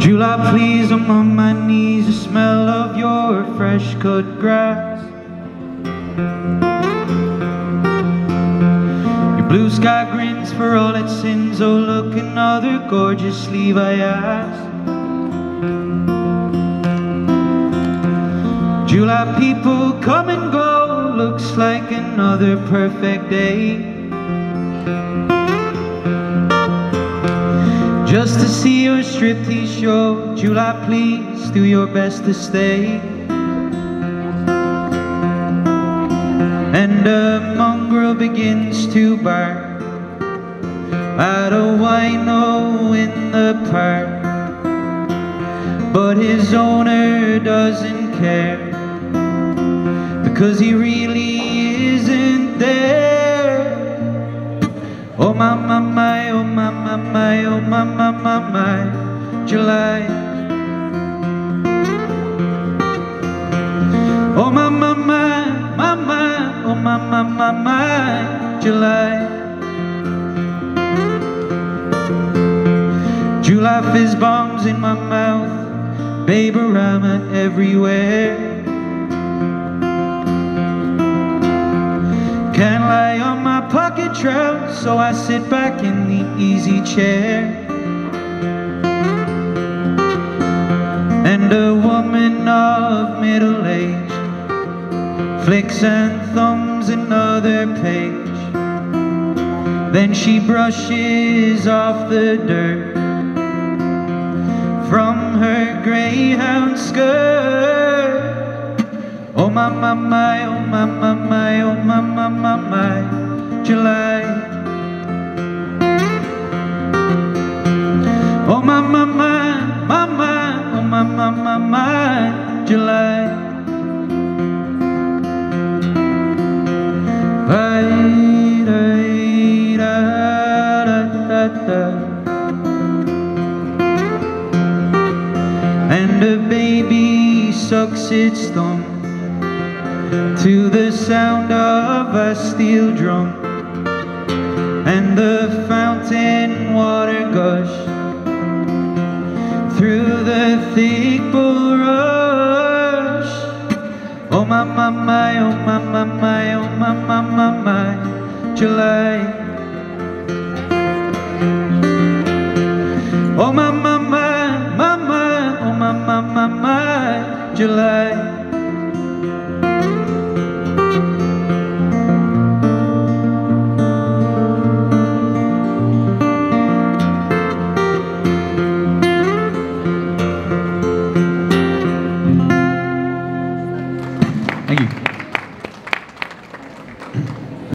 July, please, I'm on my knees, the smell of your fresh cut grass. Your blue sky grins for all its sins, oh look, another gorgeous Levi ass. July people come and go, looks like another perfect day. Just to see your striptease show July, please do your best to stay. And a mongrel begins to bark At a wino in the park. But his owner doesn't care Because he really isn't there Oh my my my, oh my my my, oh my my my my, July. Oh my my my, my my, oh my my my my, July. July fizz bombs in my mouth, baby-rama everywhere. Can't lie on my pocket trout, so I sit back in the easy chair. And a woman of middle age flicks and thumbs another page. Then she brushes off the dirt from her greyhound skirt. Oh my my my, oh my my my, oh my, Oh my my my, my my, oh my my my my, July. And a baby sucks its thumb to the sound of a steel drum the fountain water gush through the thick bulrush. Oh my my my, oh my my my, oh my my my my, July. Oh my my my, my my, oh my my my my, July.